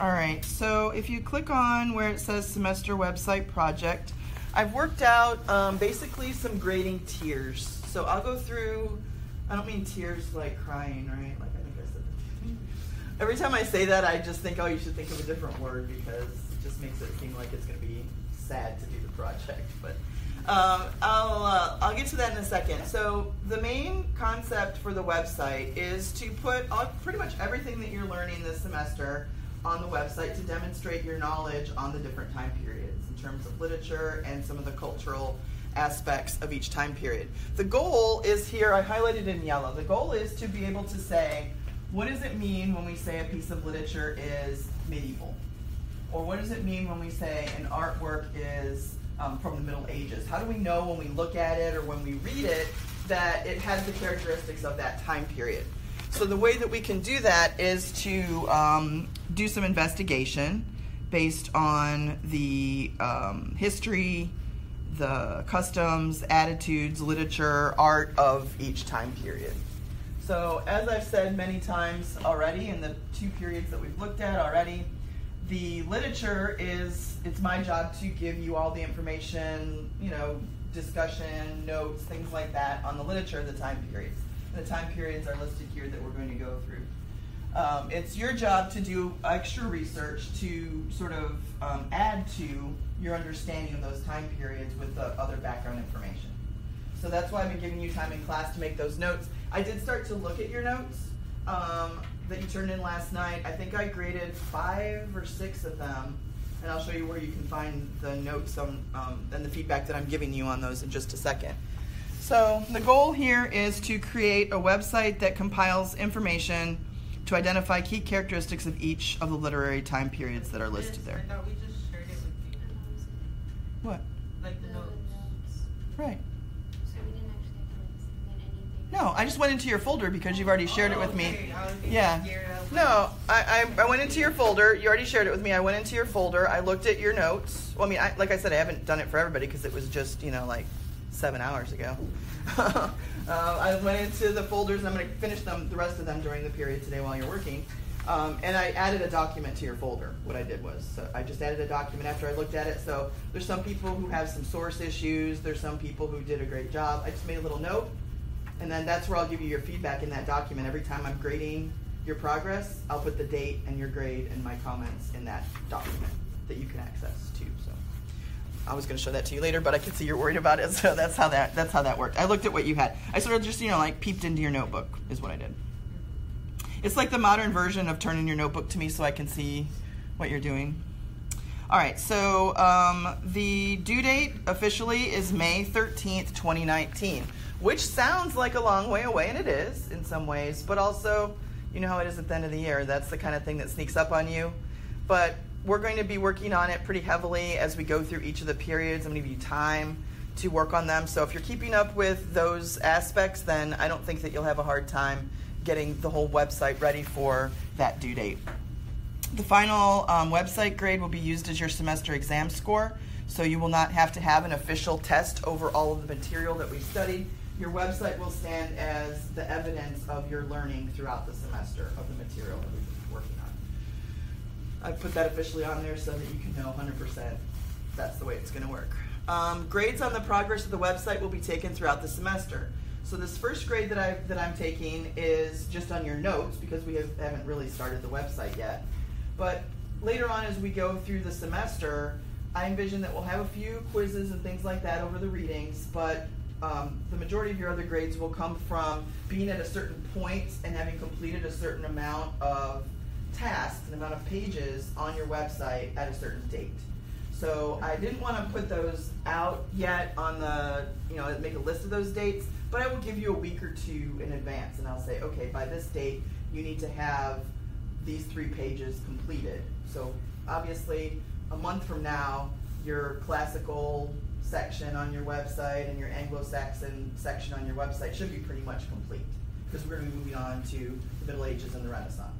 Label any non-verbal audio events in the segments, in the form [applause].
All right, so if you click on where it says semester website project, I've worked out um, basically some grading tiers. So I'll go through, I don't mean tears like crying, right? Like I think I said. Every time I say that, I just think, oh, you should think of a different word because it just makes it seem like it's going to be sad to do the project. But um, I'll, uh, I'll get to that in a second. So the main concept for the website is to put all, pretty much everything that you're learning this semester on the website to demonstrate your knowledge on the different time periods in terms of literature and some of the cultural aspects of each time period. The goal is here, I highlighted in yellow, the goal is to be able to say, what does it mean when we say a piece of literature is medieval? Or what does it mean when we say an artwork is um, from the Middle Ages? How do we know when we look at it or when we read it that it has the characteristics of that time period? So the way that we can do that is to um, do some investigation based on the um, history, the customs, attitudes, literature, art of each time period. So as I've said many times already in the two periods that we've looked at already, the literature is, it's my job to give you all the information, you know, discussion, notes, things like that on the literature of the time periods the time periods are listed here that we're going to go through. Um, it's your job to do extra research to sort of um, add to your understanding of those time periods with the other background information. So that's why I've been giving you time in class to make those notes. I did start to look at your notes um, that you turned in last night. I think I graded five or six of them, and I'll show you where you can find the notes on, um, and the feedback that I'm giving you on those in just a second. So the goal here is to create a website that compiles information to identify key characteristics of each of the literary time periods that are listed there. I thought we just shared it with you. What? Like the notes. Right. So we didn't actually have anything. No, I just went into your folder because you've already shared it with me. Oh, okay, I Yeah. scared. I was No, I, I, I went into your folder. You already shared it with me. I went into your folder. I looked at your notes. Well, I mean, I, like I said, I haven't done it for everybody because it was just, you know, like seven hours ago. uh, [laughs] I went into the folders and I'm going to finish them, the rest of them during the period today while you're working. Um, and I added a document to your folder. What I did was, so I just added a document after I looked at it. So there's some people who have some source issues. There's some people who did a great job. I just made a little note, and then that's where I'll give you your feedback in that document. Every time I'm grading your progress, I'll put the date and your grade and my comments in that document that you can access too. So I was going to show that to you later, but I can see you're worried about it, [laughs] so that's how that that's how that worked. I looked at what you had. I sort of just you know like peeped into your notebook is what I did. It's like the modern version of turning your notebook to me so I can see what you're doing. All right, so um, the due date officially is May 13th, 2019, which sounds like a long way away, and it is in some ways, but also, you know how it is at the end of the year. That's the kind of thing that sneaks up on you. But we're going to be working on it pretty heavily as we go through each of the periods. I'm going to give you time to work on them. So if you're keeping up with those aspects, then I don't think that you'll have a hard time getting the whole website ready for that due date. The final um, website grade will be used as your semester exam score, so you will not have to have an official test over all of the material that we've studied. Your website will stand as the evidence of your learning throughout the semester of the material that we've. I put that officially on there so that you can know 100% that's the way it's going to work. Um, grades on the progress of the website will be taken throughout the semester. So this first grade that I that I'm taking is just on your notes because we have, haven't really started the website yet. But later on, as we go through the semester, I envision that we'll have a few quizzes and things like that over the readings. But um, the majority of your other grades will come from being at a certain point and having completed a certain amount of tasks, an amount of pages on your website at a certain date. So I didn't want to put those out yet on the, you know, make a list of those dates, but I will give you a week or two in advance and I'll say, okay, by this date, you need to have these three pages completed. So obviously, a month from now, your classical section on your website and your Anglo-Saxon section on your website should be pretty much complete because we're going to be moving on to the Middle Ages and the Renaissance.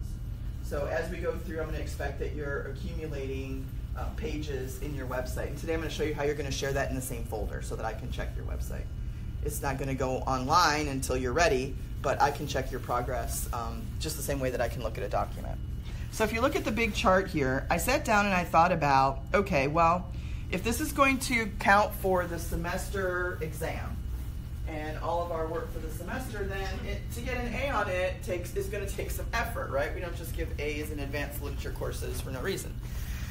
So as we go through, I'm going to expect that you're accumulating uh, pages in your website. And today I'm going to show you how you're going to share that in the same folder so that I can check your website. It's not going to go online until you're ready, but I can check your progress um, just the same way that I can look at a document. So if you look at the big chart here, I sat down and I thought about okay, well, if this is going to count for the semester exam and all of our work for the semester, then it, to get an A on it takes is going to take some effort, right? We don't just give A's in advanced literature courses for no reason.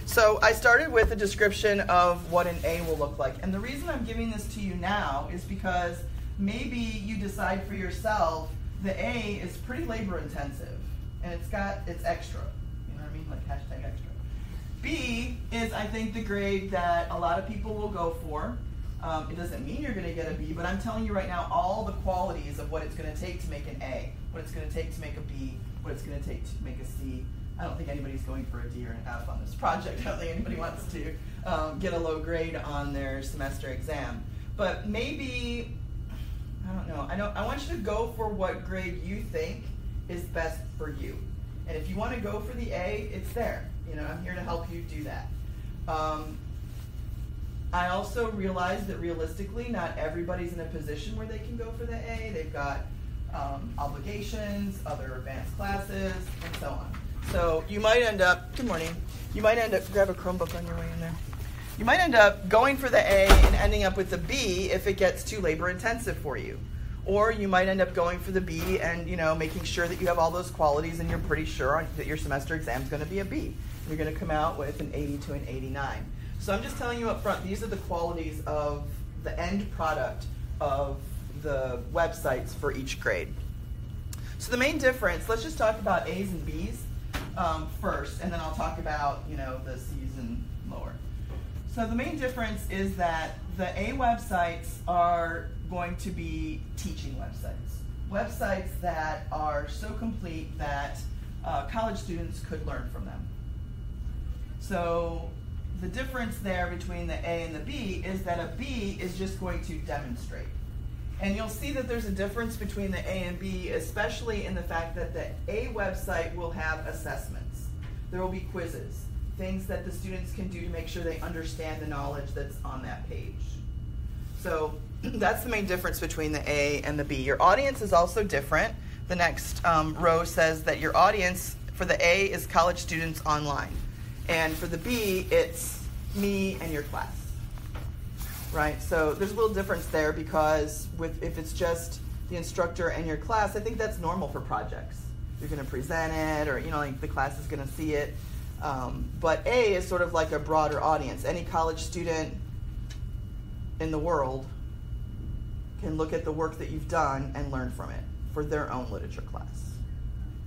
So I started with a description of what an A will look like. And the reason I'm giving this to you now is because maybe you decide for yourself the A is pretty labor intensive and it's got it's extra. You know what I mean? Like hashtag extra. B is I think the grade that a lot of people will go for. Um, it doesn't mean you're going to get a B, but I'm telling you right now all the qualities of what it's going to take to make an A, what it's going to take to make a B, what it's going to take to make a C, I don't think anybody's going for a D or an F on this project. I don't think anybody wants to um, get a low grade on their semester exam. But maybe, I don't know. I know. I want you to go for what grade you think is best for you. And if you want to go for the A, it's there. You know, I'm here to help you do that. Um, I also realize that realistically, not everybody's in a position where they can go for the A. They've got um, obligations, other advanced classes, and so on. So you might end up, good morning, you might end up, grab a Chromebook on your way in there. You might end up going for the A and ending up with the B if it gets too labor intensive for you. Or you might end up going for the B and you know making sure that you have all those qualities and you're pretty sure that your semester exam is going to be a B. You're going to come out with an 80 to an 89. So I'm just telling you up front, these are the qualities of the end product of the websites for each grade. So the main difference, let's just talk about A's and B's um, first, and then I'll talk about you know the C's and lower. So the main difference is that the A websites are going to be teaching websites, websites that are so complete that uh, college students could learn from them. So the difference there between the A and the B is that a B is just going to demonstrate. And you'll see that there's a difference between the A and B, especially in the fact that the A website will have assessments. There will be quizzes, things that the students can do to make sure they understand the knowledge that's on that page. So [clears throat] that's the main difference between the A and the B. Your audience is also different. The next um, row says that your audience for the A is college students online. And for the B, it's me and your class right? So there's a little difference there because with if it's just the instructor and your class, I think that's normal for projects. You're going to present it, or you know, like the class is going to see it. Um, but A is sort of like a broader audience. Any college student in the world can look at the work that you've done and learn from it for their own literature class.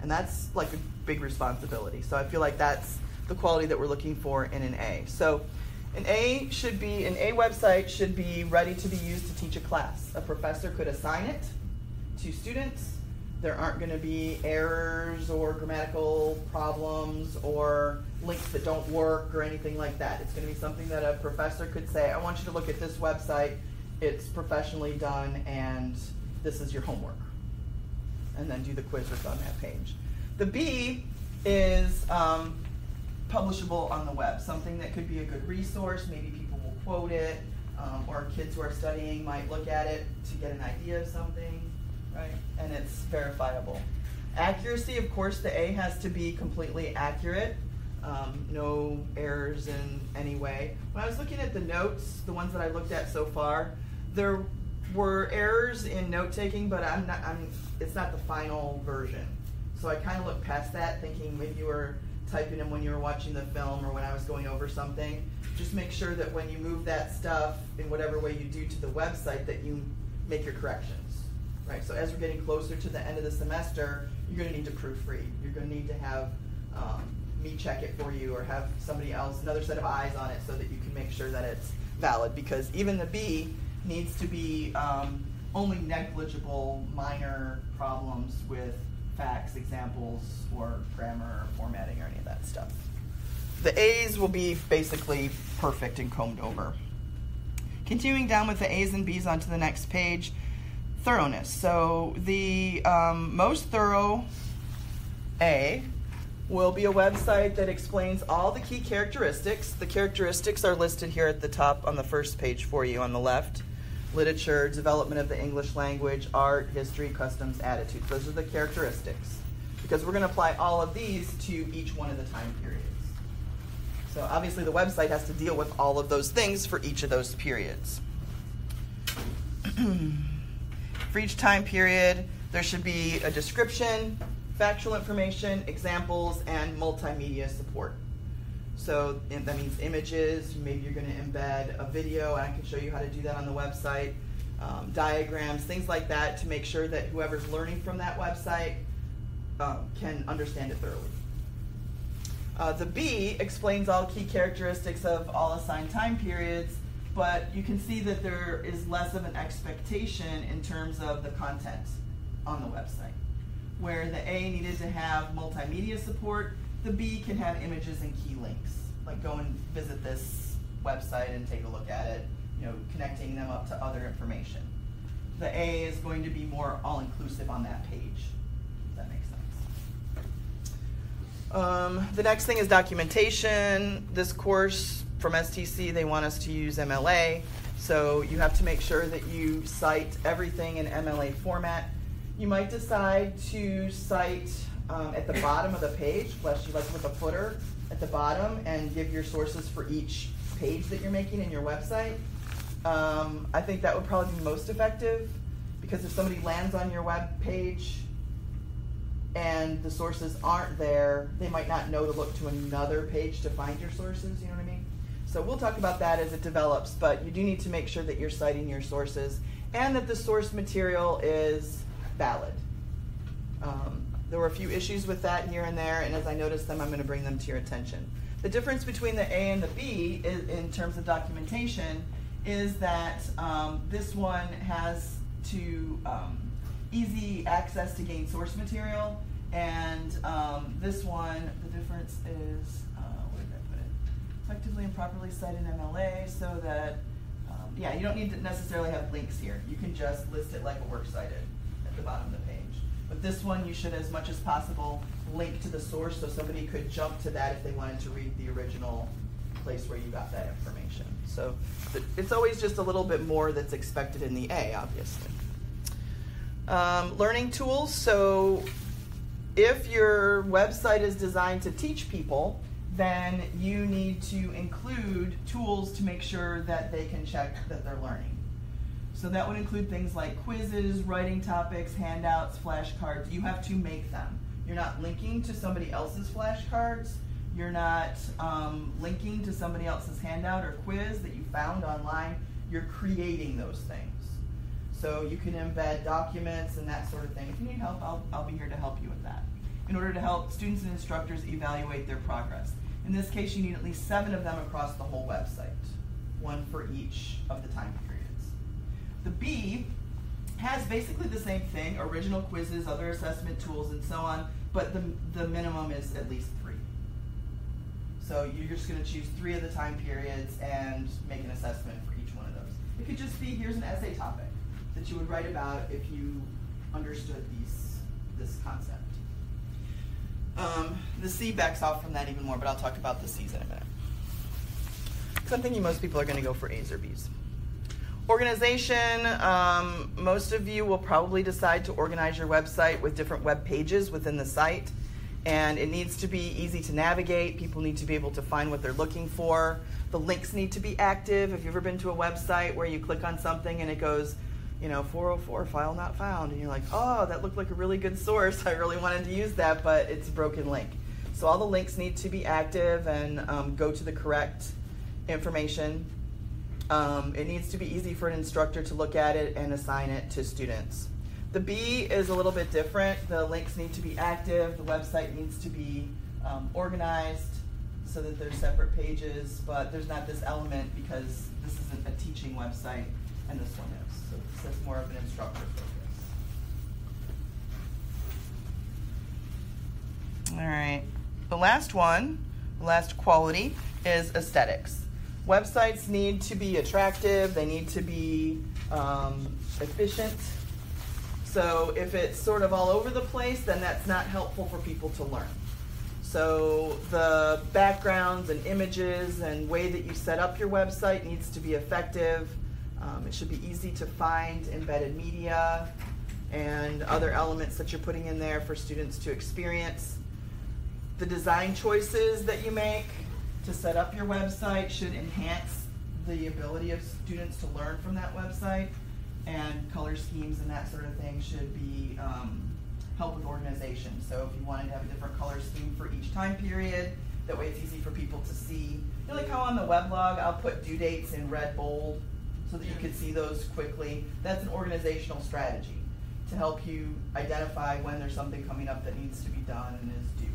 And that's like a big responsibility. So I feel like that's the quality that we're looking for in an A. So an A should be an A website should be ready to be used to teach a class. A professor could assign it to students. There aren't going to be errors or grammatical problems or links that don't work or anything like that. It's going to be something that a professor could say, I want you to look at this website. It's professionally done and this is your homework. And then do the quizzes on that page. The B is um, publishable on the web, something that could be a good resource. Maybe people will quote it, um, or kids who are studying might look at it to get an idea of something, right? And it's verifiable. Accuracy, of course, the A has to be completely accurate. Um, no errors in any way. When I was looking at the notes, the ones that I looked at so far, there were errors in note taking, but I'm not. I'm. It's not the final version. So I kind of looked past that, thinking maybe you were typing in when you were watching the film or when I was going over something. Just make sure that when you move that stuff in whatever way you do to the website that you make your corrections. Right? So as we're getting closer to the end of the semester, you're going to need to proofread. You're going to need to have um, me check it for you or have somebody else, another set of eyes on it so that you can make sure that it's valid because even the B needs to be um, only negligible minor problems with facts, examples, or grammar, or formatting, or any of that stuff. The A's will be basically perfect and combed over. Continuing down with the A's and B's onto the next page, thoroughness. So the um, most thorough A will be a website that explains all the key characteristics. The characteristics are listed here at the top on the first page for you on the left literature, development of the English language, art, history, customs, attitudes. Those are the characteristics. because we're going to apply all of these to each one of the time periods. So obviously the website has to deal with all of those things for each of those periods. [clears throat] for each time period, there should be a description, factual information, examples, and multimedia support. So that means images. Maybe you're going to embed a video, and I can show you how to do that on the website. Um, diagrams, things like that, to make sure that whoever's learning from that website um, can understand it thoroughly. Uh, the B explains all key characteristics of all assigned time periods, but you can see that there is less of an expectation in terms of the content on the website. Where the A needed to have multimedia support, the B can have images and key links, like go and visit this website and take a look at it, you know, connecting them up to other information. The A is going to be more all-inclusive on that page. If that makes sense. Um, the next thing is documentation. This course from STC, they want us to use MLA. So you have to make sure that you cite everything in MLA format. You might decide to cite um, at the bottom of the page, flesh like with a footer at the bottom, and give your sources for each page that you're making in your website. Um, I think that would probably be most effective because if somebody lands on your web page and the sources aren't there, they might not know to look to another page to find your sources. You know what I mean? So we'll talk about that as it develops, but you do need to make sure that you're citing your sources and that the source material is valid. Um, there were a few issues with that here and there, and as I notice them, I'm going to bring them to your attention. The difference between the A and the B is, in terms of documentation is that um, this one has to um, easy access to gain source material, and um, this one, the difference is, uh, where did I put it? Effectively and properly cite in MLA so that, um, yeah, you don't need to necessarily have links here. You can just list it like a works cited at the bottom of the page. But this one, you should, as much as possible, link to the source so somebody could jump to that if they wanted to read the original place where you got that information. So it's always just a little bit more that's expected in the A, obviously. Um, learning tools. So if your website is designed to teach people, then you need to include tools to make sure that they can check that they're learning. So that would include things like quizzes, writing topics, handouts, flashcards. You have to make them. You're not linking to somebody else's flashcards. You're not um, linking to somebody else's handout or quiz that you found online. You're creating those things. So you can embed documents and that sort of thing. If you need help, I'll, I'll be here to help you with that. In order to help students and instructors evaluate their progress. In this case, you need at least seven of them across the whole website, one for each of the time periods. The B has basically the same thing, original quizzes, other assessment tools, and so on, but the, the minimum is at least three. So you're just going to choose three of the time periods and make an assessment for each one of those. It could just be, here's an essay topic that you would write about if you understood these, this concept. Um, the C backs off from that even more, but I'll talk about the C's in a minute. I'm thinking most people are going to go for A's or B's. Organization, um, most of you will probably decide to organize your website with different web pages within the site. And it needs to be easy to navigate. People need to be able to find what they're looking for. The links need to be active. Have you ever been to a website where you click on something and it goes, you know, 404 file not found? And you're like, oh, that looked like a really good source. [laughs] I really wanted to use that, but it's a broken link. So all the links need to be active and um, go to the correct information. Um, it needs to be easy for an instructor to look at it and assign it to students. The B is a little bit different. The links need to be active. The website needs to be um, organized so that there's separate pages, but there's not this element because this isn't a teaching website and this one is. So this is more of an instructor focus. All right. The last one, the last quality, is aesthetics websites need to be attractive, they need to be um, efficient. So if it's sort of all over the place, then that's not helpful for people to learn. So the backgrounds and images and way that you set up your website needs to be effective. Um, it should be easy to find embedded media. and other elements that you're putting in there for students to experience. The design choices that you make to set up your website should enhance the ability of students to learn from that website, and color schemes and that sort of thing should be um, help with organization. So if you wanted to have a different color scheme for each time period, that way it's easy for people to see. You know, like how on the weblog I'll put due dates in red bold so that you could see those quickly. That's an organizational strategy to help you identify when there's something coming up that needs to be done and is due.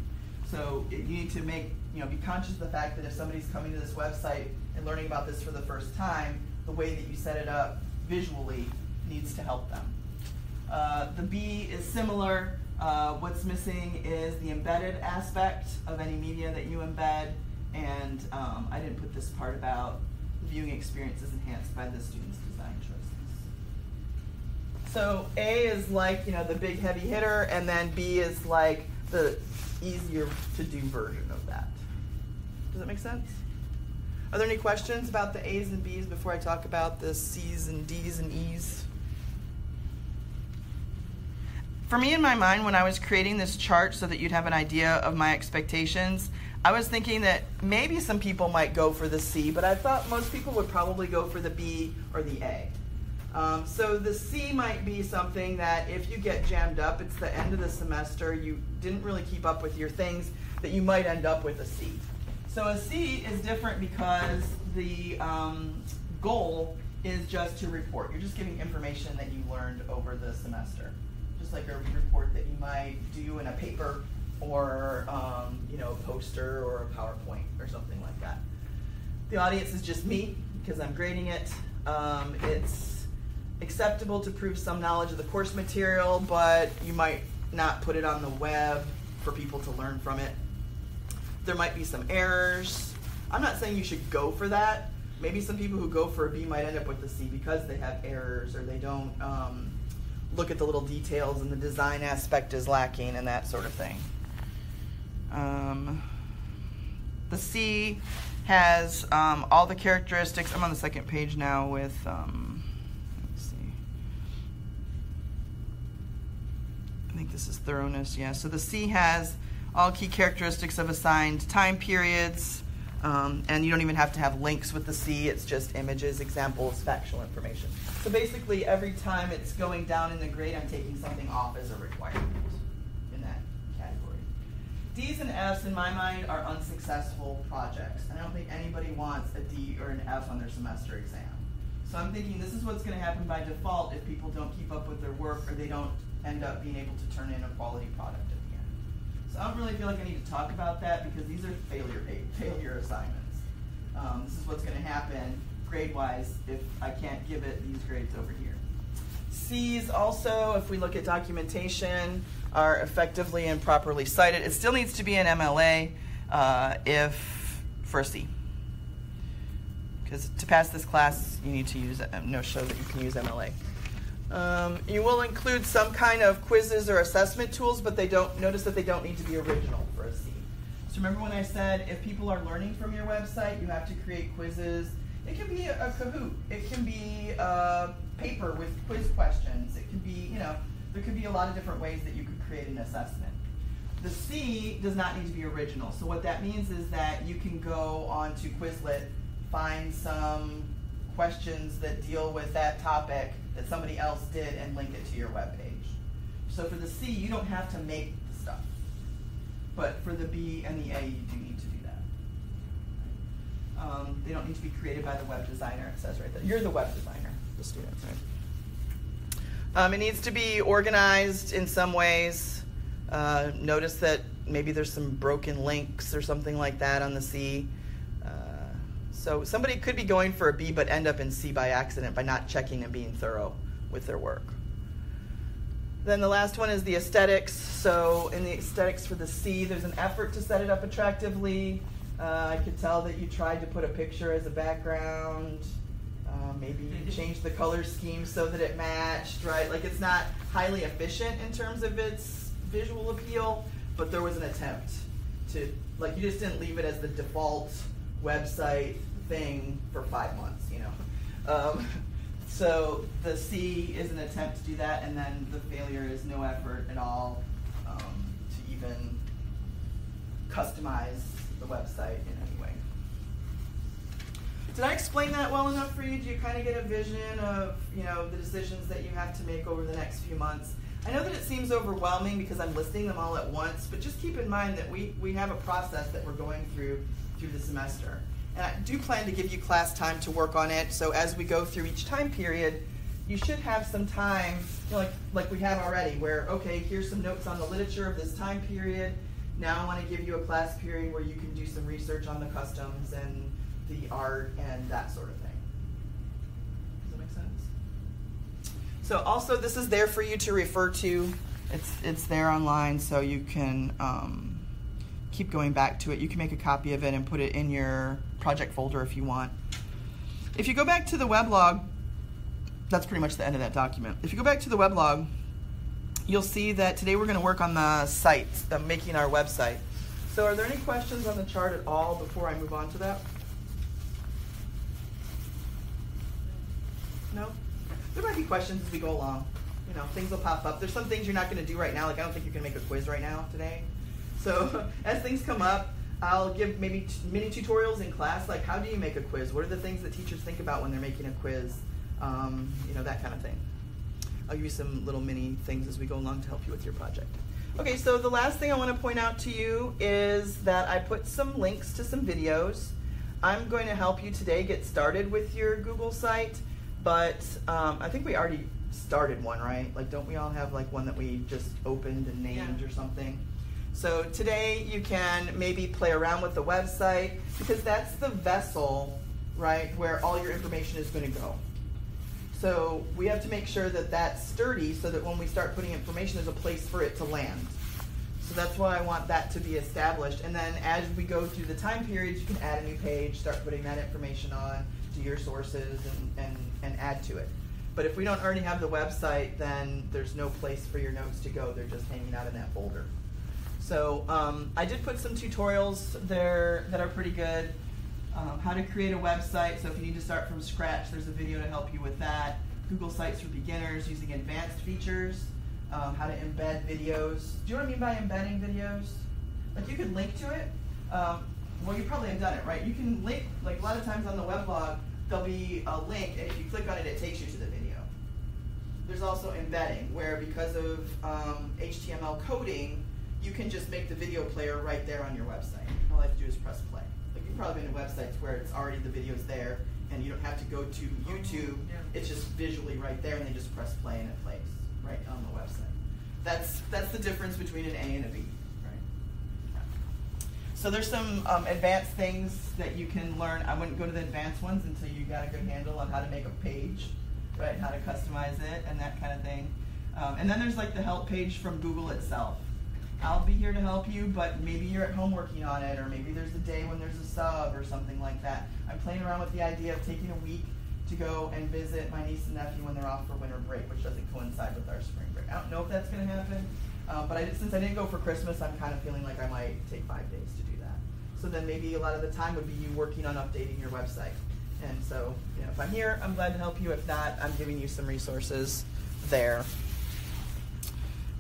So you need to make, you know, be conscious of the fact that if somebody's coming to this website and learning about this for the first time, the way that you set it up visually needs to help them. Uh, the B is similar. Uh, what's missing is the embedded aspect of any media that you embed, and um, I didn't put this part about viewing experiences enhanced by the student's design choices. So A is like you know the big heavy hitter, and then B is like the easier to do version of. Does that make sense? Are there any questions about the A's and B's before I talk about the C's and D's and E's? For me, in my mind, when I was creating this chart so that you'd have an idea of my expectations, I was thinking that maybe some people might go for the C, but I thought most people would probably go for the B or the A. Um, so the C might be something that if you get jammed up, it's the end of the semester, you didn't really keep up with your things, that you might end up with a C. So a C is different because the um, goal is just to report. You're just giving information that you learned over the semester, just like a report that you might do in a paper or um, you know a poster or a PowerPoint or something like that. The audience is just me because I'm grading it. Um, it's acceptable to prove some knowledge of the course material, but you might not put it on the web for people to learn from it. There might be some errors. I'm not saying you should go for that. Maybe some people who go for a B might end up with a C because they have errors or they don't um, look at the little details and the design aspect is lacking and that sort of thing. Um, the C has um, all the characteristics. I'm on the second page now with, um, let's see. I think this is thoroughness, yeah. So the C has all key characteristics of assigned time periods, um, and you don't even have to have links with the C, it's just images, examples, factual information. So basically, every time it's going down in the grade, I'm taking something off as a requirement in that category. D's and F's, in my mind, are unsuccessful projects. And I don't think anybody wants a D or an F on their semester exam. So I'm thinking this is what's going to happen by default if people don't keep up with their work or they don't end up being able to turn in a quality product. So I don't really feel like I need to talk about that because these are failure failure assignments. Um, this is what's going to happen grade-wise if I can't give it these grades over here. C's also, if we look at documentation, are effectively and properly cited. It still needs to be an MLA uh, if for a C. Because to pass this class, you need to use no show that you can use MLA. Um, you will include some kind of quizzes or assessment tools, but they don't notice that they don't need to be original for a C. So remember when I said if people are learning from your website, you have to create quizzes. It can be a, a Kahoot. It can be a paper with quiz questions. It can be, you know, there could be a lot of different ways that you could create an assessment. The C does not need to be original. So what that means is that you can go on to Quizlet, find some questions that deal with that topic that somebody else did and link it to your web page. So for the C, you don't have to make the stuff. But for the B and the A, you do need to do that. Um, they don't need to be created by the web designer, it says right there. You're the web designer, the student, right? Um, it needs to be organized in some ways. Uh, notice that maybe there's some broken links or something like that on the C. So somebody could be going for a B but end up in C by accident by not checking and being thorough with their work. Then the last one is the aesthetics. So in the aesthetics for the C, there's an effort to set it up attractively. Uh, I could tell that you tried to put a picture as a background. Uh, maybe you [laughs] changed the color scheme so that it matched, right? Like it's not highly efficient in terms of its visual appeal, but there was an attempt to, like you just didn't leave it as the default website thing for five months, you know. Um, [laughs] So the C is an attempt to do that, and then the failure is no effort at all um, to even customize the website in any way. Did I explain that well enough for you? Do you kind of get a vision of you know the decisions that you have to make over the next few months? I know that it seems overwhelming because I'm listing them all at once, but just keep in mind that we, we have a process that we're going through through the semester. And I do plan to give you class time to work on it. So as we go through each time period, you should have some time, you know, like like we have already, where okay, here's some notes on the literature of this time period. Now I want to give you a class period where you can do some research on the customs and the art and that sort of thing. Does that make sense? So also this is there for you to refer to. It's it's there online, so you can um, keep going back to it. You can make a copy of it and put it in your project folder if you want. If you go back to the weblog, that's pretty much the end of that document. If you go back to the weblog, you'll see that today we're going to work on the site, making our website. So are there any questions on the chart at all before I move on to that? No? There might be questions as we go along. You know, things will pop up. There's some things you're not going to do right now. Like I don't think you're going to make a quiz right now today. So [laughs] as things come up, I'll give maybe t- mini tutorials in class. Like how do you make a quiz? What are the things that teachers think about when they're making a quiz? Um, you know, that kind of thing. I'll give you some little mini things as we go along to help you with your project. Okay, so the last thing I want to point out to you is that I put some links to some videos. I'm going to help you today get started with your Google site, but um, I think we already started one, right? Like, don't we all have like one that we just opened and named Yeah. or something? So today you can maybe play around with the website because that's the vessel, right, where all your information is going to go. So we have to make sure that that's sturdy so that when we start putting information, there's a place for it to land. So that's why I want that to be established. And then as we go through the time periods, you can add a new page, start putting that information on, do your sources, and, and, and add to it. But if we don't already have the website, then there's no place for your notes to go. They're just hanging out in that folder. So um, I did put some tutorials there that are pretty good. Um, how to create a website. So if you need to start from scratch, there's a video to help you with that. Google Sites for beginners using advanced features. Um, how to embed videos. Do you know what I mean by embedding videos? Like you could link to it. Um, well, you probably have done it, right? You can link, like a lot of times on the weblog, there'll be a link, and if you click on it, it takes you to the video. There's also embedding, where because of um, HTML coding, you can just make the video player right there on your website. All I have to do is press play. Like you've probably been to websites where it's already the video's there, and you don't have to go to YouTube. Yeah. It's just visually right there, and they just press play and it plays right on the website. That's that's the difference between an A and a B, right? So there's some um, advanced things that you can learn. I wouldn't go to the advanced ones until you got a good handle on how to make a page, right? How to customize it and that kind of thing. Um, and then there's like the help page from Google itself. I'll be here to help you, but maybe you're at home working on it, or maybe there's a day when there's a sub or something like that. I'm playing around with the idea of taking a week to go and visit my niece and nephew when they're off for winter break, which doesn't coincide with our spring break. I don't know if that's going to happen, uh, but I, since I didn't go for Christmas, I'm kind of feeling like I might take five days to do that. So then maybe a lot of the time would be you working on updating your website. And so, you know, if I'm here, I'm glad to help you. If not, I'm giving you some resources there.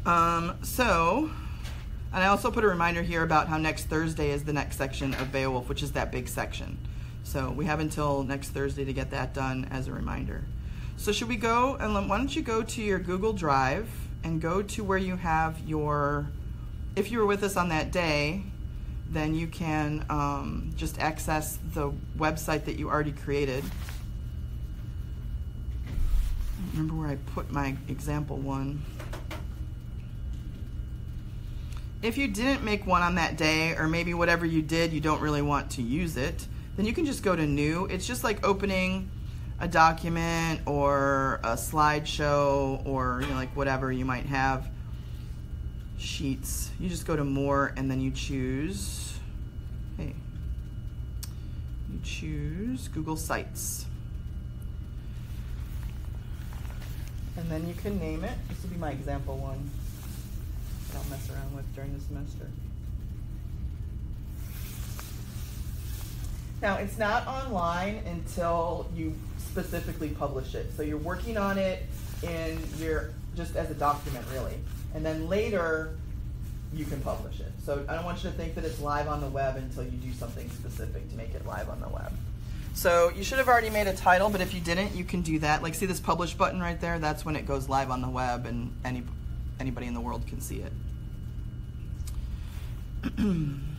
Um, so, and I also put a reminder here about how next Thursday is the next section of Beowulf, which is that big section. So we have until next Thursday to get that done as a reminder. So should we go and why don't you go to your Google Drive and go to where you have your, if you were with us on that day, then you can um, just access the website that you already created. Remember where I put my example one. If you didn't make one on that day, or maybe whatever you did, you don't really want to use it, then you can just go to new. It's just like opening a document or a slideshow or you know, like whatever you might have. Sheets. You just go to more and then you choose. Hey. You choose Google Sites. And then you can name it. This will be my example one I'll mess around with during the semester. Now, it's not online until you specifically publish it. So you're working on it in your just as a document really. And then later you can publish it. So I don't want you to think that it's live on the web until you do something specific to make it live on the web. So you should have already made a title, but if you didn't, you can do that. Like see this publish button right there? That's when it goes live on the web and any anybody in the world can see it. [clears throat]